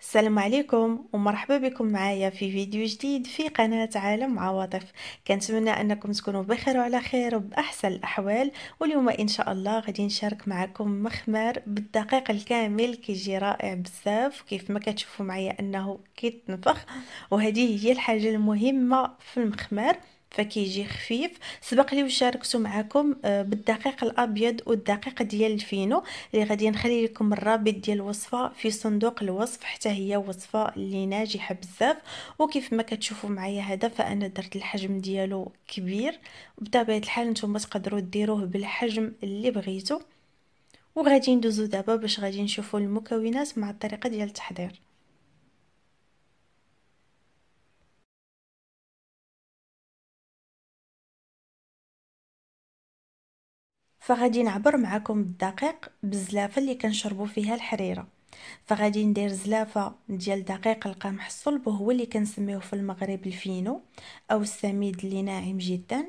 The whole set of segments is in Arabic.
السلام عليكم ومرحبا بكم معايا في فيديو جديد في قناة عالم عواطف. كنتمنى أنكم تكونوا بخير وعلى خير وبأحسن الأحوال واليوم إن شاء الله غادي نشارك معكم مخمار بالدقيق الكامل كيجي رائع بزاف كيف ما كتشوفوا معايا أنه كيتنفخ وهذه هي الحاجة المهمة في المخمار فكيجي خفيف. سبق لي وشاركته معكم آه، بالدقيق الأبيض والدقيق ديال الفينو اللي غادي نخلي لكم الرابط ديال الوصفه في صندوق الوصف حتى هي وصفة اللي ناجحة بزاف. وكيف ما كتشوفوا معايا هذا فأنا درت الحجم ديالو كبير. بطبيعه الحال نتوما تقدروا ديروه بالحجم اللي بغيتو. وغادي ندوزو دابا باش غادي نشوفوا المكونات مع الطريقة ديال التحضير. فغادي نعبر معكم بالدقيق بالزلافه اللي كنشربوا فيها الحريرة. فغادي ندير زلافة ديال دقيق القمح الصلب وهو اللي كنسميوه في المغرب الفينو أو السميد اللي ناعم جدا.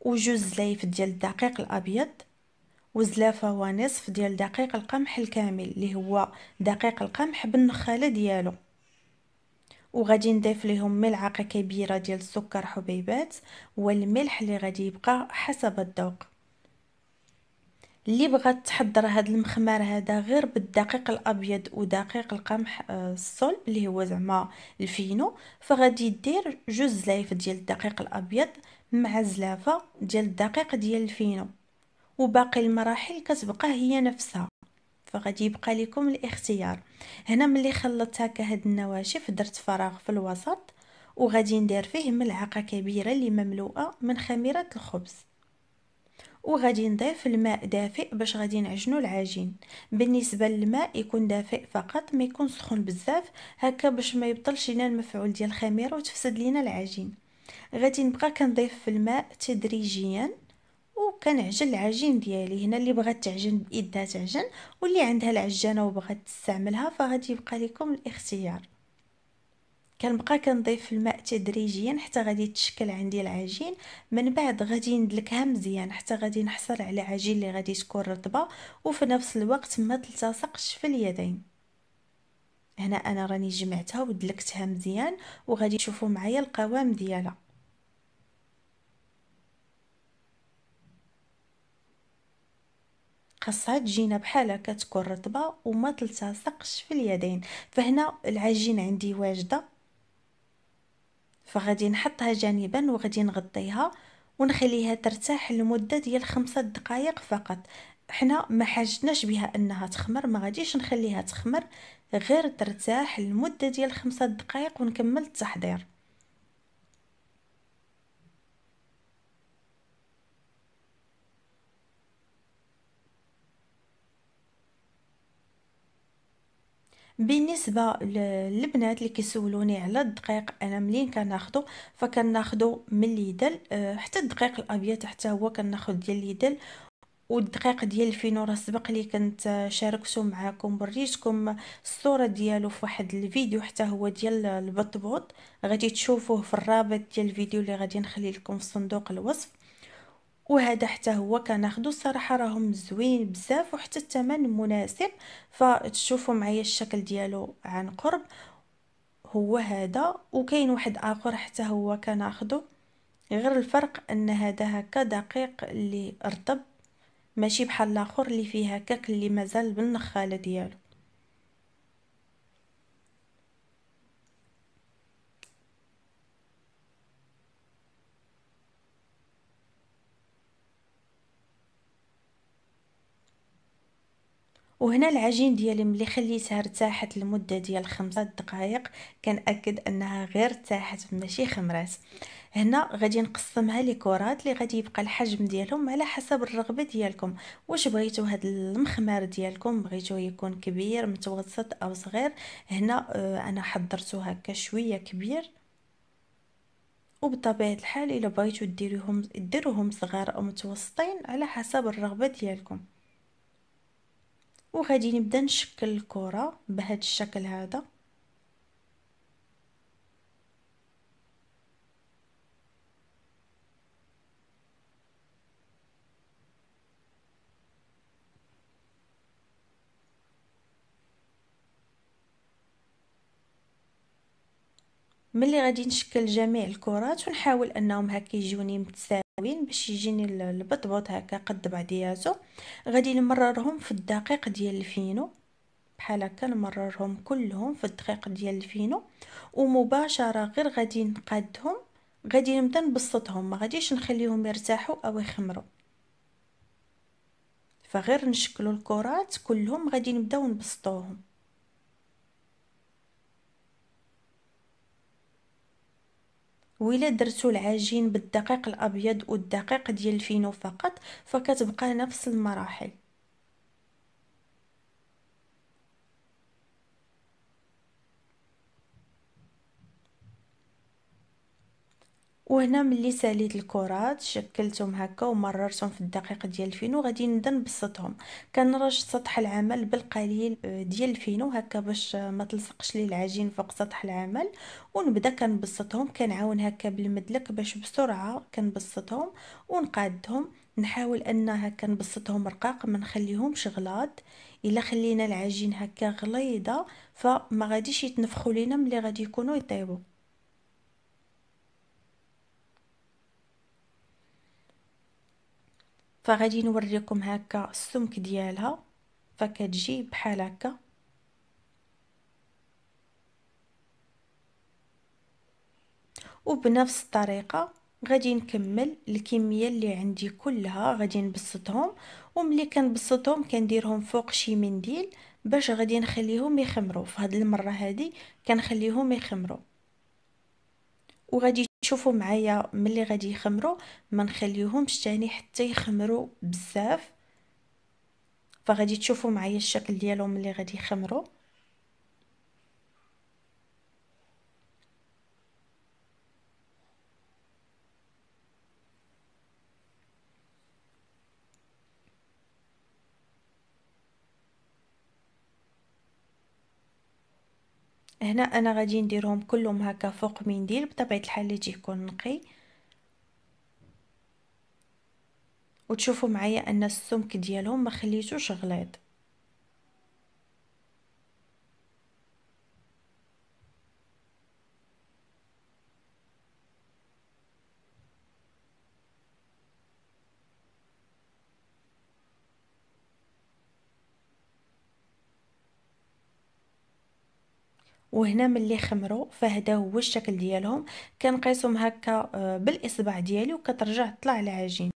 وجوج زلايف ديال الدقيق الأبيض وزلافة ونصف ديال دقيق القمح الكامل اللي هو دقيق القمح بالنخالة ديالو. وغادي نضيف لهم ملعقة كبيرة ديال السكر حبيبات والملح اللي غادي يبقى حسب الذوق. اللي بغات تحضر هاد المخمار هذا غير بالدقيق الأبيض ودقيق القمح آه، الصلب اللي هو زعما ال fino. فغادي دير جوج زلايف ديال الدقيق الأبيض مع زلافة ديال الدقيق ديال ال fino. وباقي المراحل كتبقى هي نفسها. فغادي يبقى لكم الاختيار. هنا ملي خلطت هكا هاد النواشف درت فراغ في الوسط وغادي ندير فيه ملعقة كبيرة اللي مملوءة من خميرة الخبز. وغادي نضيف الماء دافئ باش غادي نعجنو العجين. بالنسبة للماء يكون دافئ فقط ما يكون سخون بزاف هكا باش ما يبطلش لينا المفعول ديال الخميرة وتفسد لينا العجين. غادي نبقى كنضيف في الماء تدريجيا وكنعجن العجين ديالي. هنا اللي بغات تعجن بإيدها تعجن واللي عندها العجانة وبغات تستعملها فغادي يبقى لكم الاختيار. كنبقى كنضيف الماء تدريجيا حتى غادي تشكل عندي العجين. من بعد غادي ندلكها مزيان حتى غادي نحصل على عجين اللي غادي تكون رطبة. وفي نفس الوقت ما تلتصقش في اليدين. هنا أنا راني جمعتها ودلكتها مزيان وغادي تشوفوا معايا القوام ديالها خاصها تجينا بحال هكا تكون رطبة وما تلتصقش في اليدين. فهنا العجين عندي واجدة. فغادي نحطها جانبا وغادي نغطيها ونخليها ترتاح لمدة ديال خمسة دقائق فقط. حنا ما حاجتناش بها أنها تخمر ما غاديش نخليها تخمر غير ترتاح لمدة ديال خمسة دقائق ونكمل التحضير. بالنسبة للبنات اللي كيسولوني على الدقيق أنا منين كناخذو فكناخذو من ليدل أه، حتى الدقيق الأبيض حتى هو كناخذ ديال ليدل والدقيق ديال ال fino راه سبق لي كنت شاركته معكم وريتكم الصورة ديالو في واحد الفيديو حتى هو ديال البطبوط. غادي تشوفوه في الرابط ديال الفيديو اللي غادي نخلي لكم في صندوق الوصف. وهذا حتى هو كناخدو الصراحه راهم زوين بزاف وحتى الثمن مناسب. فتشوفوا معايا الشكل ديالو عن قرب. هو هذا وكاين واحد آخر حتى هو كناخدو. غير الفرق أن هذا هكا دقيق اللي رطب ماشي بحال الآخر اللي فيه هكاك اللي مازال بالنخالة ديالو. وهنا العجين ديالي ملي خليتها ارتاحت لمدة ديال خمسة دقائق كنأكد أنها غير ارتاحت ماشي خمرات. هنا غادي نقسمها لكرات اللي غادي يبقى الحجم ديالهم على حسب الرغبة ديالكم. واش بغيتو هاد المخمار ديالكم؟ بغيتو يكون كبير متوسط أو صغير؟ هنا آه أنا حضرته هكا شوية كبير. وبطبيعة الحال إلا بغيتو ديروهم ديروهم صغار أو متوسطين على حسب الرغبة ديالكم. وغادي نبدا نشكل الكرة بهذا الشكل هذا. ملي غادي نشكل جميع الكرات ونحاول أنهم هكا يجوني متساويين. باش يجيني البطبوط هكا قد بعضياتو غادي نمررهم في الدقيق ديال الفينو. بحال هكا نمررهم كلهم في الدقيق ديال الفينو. ومباشرة غير غادي نقادهم غادي نبدأ نبسطهم. ما غاديش نخليهم يرتاحوا أو يخمروا. فغير نشكلوا الكرات كلهم غادي نبداو نبسطوهم وإلا درتو العجين بالدقيق الأبيض والدقيق ديال ال fino فقط فكتبقى نفس المراحل. وهنا ملي ساليت الكرات شكلتهم هكا ومررتهم في الدقيق ديال ال fino غادي نبدأ نبسطهم. كنرش سطح العمل بالقليل ديال ال fino هكا باش ما تلصقش لي العجين فوق سطح العمل ونبدأ كنبسطهم. كنعاون هكا بالمدلك باش بسرعة كنبسطهم ونقادهم. نحاول أن هكا نبسطهم رقاق ما نخليهمش غلاض إلا خلينا العجين هكا غليظة فما غاديش يتنفخوا لينا ملي غادي يكونوا يطيبوا. فغادي نوريكم هكا السمك ديالها. فكتجي بحال هكا. وبنفس الطريقة غادي نكمل الكمية اللي عندي كلها. غادي نبسطهم. وملي كنبسطهم كنديرهم فوق شي منديل باش غادي نخليهم يخمروا. فهاد المرة هذه كنخليهم يخمروا. وغادي تشوفوا معايا ملي غادي يخمروا ما نخليوهمش تاني حتى يخمروا بزاف. فغادي تشوفوا معايا الشكل ديالهم ملي غادي يخمروا. هنا أنا غادي نديرهم كلهم هكا فوق منديل بطبيعة الحال اللي تيكون نقي. وتشوفوا معايا أن السمك ديالهم ما خليتوش غليظ. وهنا ملي خمروا فهذا هو الشكل ديالهم. كنقيسهم هكا آه، بالإصبع ديالي وكترجع تطلع العجين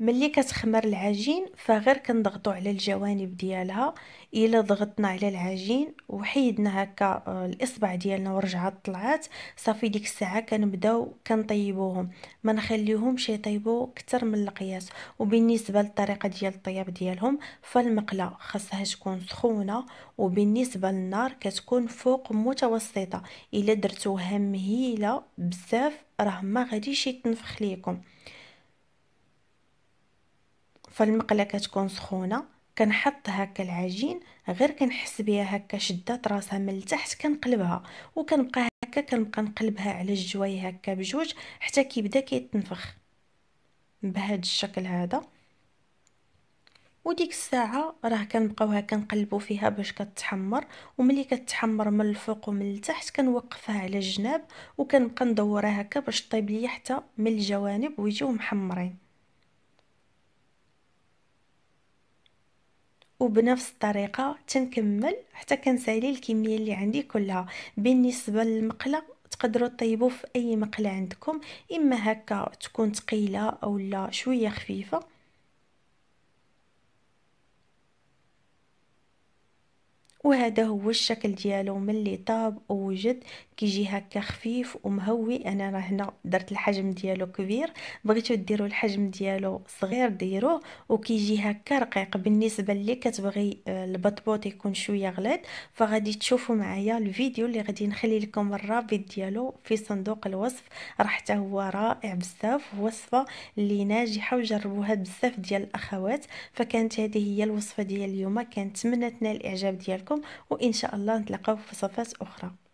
ملي كتخمر العجين فغير كنضغطوا على الجوانب ديالها إلا ضغطنا على العجين وحيدنا هكا آه، الإصبع ديالنا ورجعت طلعات صافي ديك الساعة كنبداو كنطيبوهم. ما نخليوهمش يطيبوا أكثر من القياس. وبالنسبة للطريقة ديال الطياب ديالهم فالمقلة خاصها تكون سخونة وبالنسبة للنار كتكون فوق متوسطة. إلا درتوها مهيلة بزاف راه ما غاديش يتنفخ ليكم. فالمقلة كتكون سخونة كنحط هكا العجين غير كنحس بها هكا شدات راسها من التحت كنقلبها وكنبقى هكا كنبقى نقلبها على الجواي هكا بجوج حتى كيبدا كيتنفخ. بهذا الشكل هذا. وديك الساعة راه كنبقاو هكا نقلبوا فيها باش كتحمر وملي كتحمر من الفوق ومن التحت كنوقفها على الجناب وكنبقى ندورها هكا باش طيب ليا حتى من الجوانب ويجيو محمرين. وبنفس الطريقة تنكمل حتى كنسالي الكمية اللي عندي كلها. بالنسبة للمقلة تقدروا طيبوا في أي مقلة عندكم إما هكا تكون ثقيله أو لا شوية خفيفة. وهذا هو الشكل ديالو ملي طاب ووجد كيجي هكا خفيف ومهوي. أنا راه هنا درت الحجم ديالو كبير. بغيتو ديروا الحجم ديالو صغير ديروه وكيجي هكا رقيق. بالنسبة اللي كتبغي آه، البطبوط يكون شوية غليظ. فغادي تشوفوا معايا الفيديو اللي غادي نخلي لكم الرابط ديالو في صندوق الوصف. راه حتى هو رائع بزاف. وصفة اللي ناجحة وجربوها بزاف ديال الأخوات. فكانت هذه هي الوصفة ديال اليوم. كنتمنى تنال الإعجاب ديالكم. وإن شاء الله نتلاقاو في وصفات أخرى.